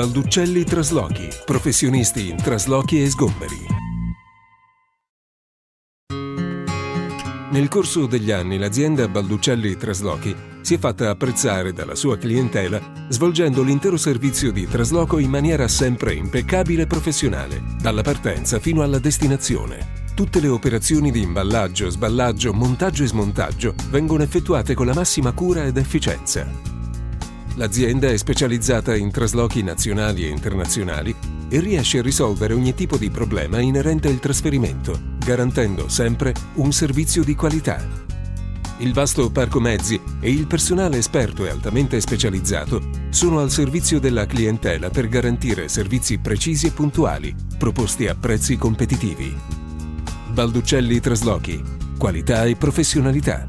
Balduccelli Traslochi, professionisti in traslochi e sgomberi. Nel corso degli anni l'azienda Balduccelli Traslochi si è fatta apprezzare dalla sua clientela svolgendo l'intero servizio di trasloco in maniera sempre impeccabile e professionale, dalla partenza fino alla destinazione. Tutte le operazioni di imballaggio, sballaggio, montaggio e smontaggio vengono effettuate con la massima cura ed efficienza. L'azienda è specializzata in traslochi nazionali e internazionali e riesce a risolvere ogni tipo di problema inerente al trasferimento, garantendo sempre un servizio di qualità. Il vasto parco mezzi e il personale esperto e altamente specializzato sono al servizio della clientela per garantire servizi precisi e puntuali, proposti a prezzi competitivi. Balduccelli Traslochi. Qualità e professionalità.